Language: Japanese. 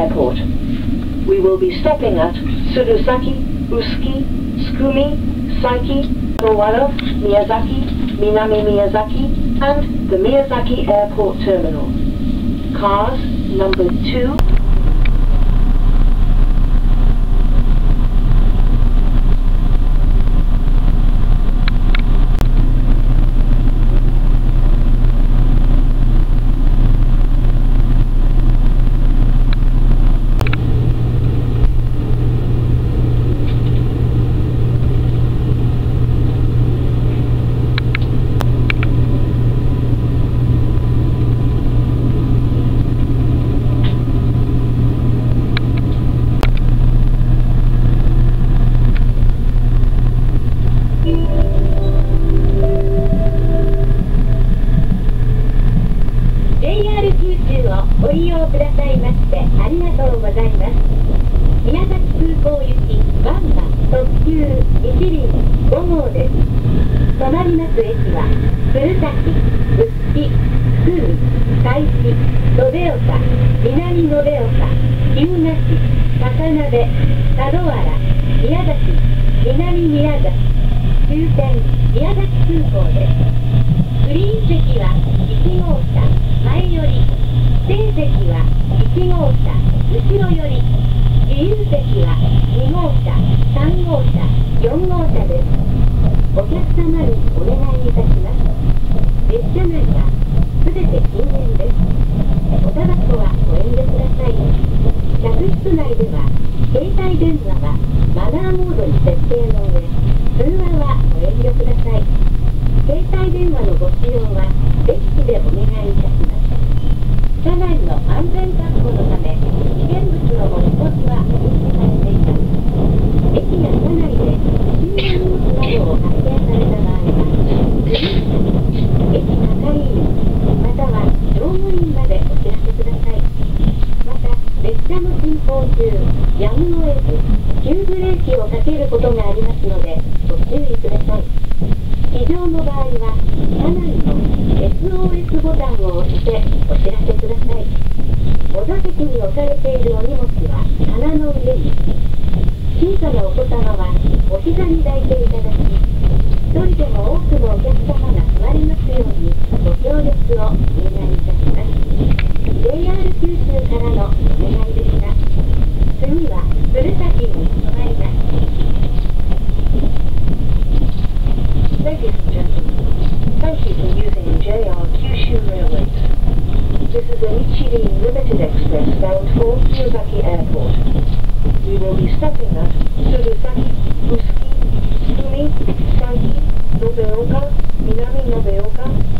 Airport. We will be stopping at Surusaki, Usuki, Tsukumi, Saiki, Owara, Miyazaki, Minami Miyazaki, and the Miyazaki Airport Terminal. Cars number 2, 港行きバンバ特急一輪5号です止まります駅は鶴崎臼杵福井海市延岡南延岡日向市高鍋佐渡原宮崎南宮崎終点宮崎空港ですグリーン席は1号車前より指定席は1号車後ろより自由席は4号車です。お客様にお願いいたします列車内は全て禁煙ですおタバコはご遠慮ください客室内では携帯電話はマナーモードに設定の上通話はご遠慮ください携帯電話のご使用はデッキでお願いいたします車内の安全確保のため危険物の持ち込みは禁止されています駅や車内で不審な荷物などを発見された場合はグリーン駅係員または乗務員までお知らせくださいまた列車の進行中やむを得ず急ブレーキをかけることがありますのでご注意ください非常の場合は車内の SOS ボタンを押してお知らせくださいお座席に置かれているお荷物は棚の上に小さなお子様はお膝に抱いていただき一人でも多くのお客様が座れますようにご協力をお願いいたします JR 九州からのお願いでした次は鶴崎に止まります Ladies and gentlemen, thank you for using JR 九州 Limited Express bound for Kiyosaki Airport. We will be stopping at Surusaki, Uski, Sumi, Sagi, Nobeoka, Minami Nobeoka,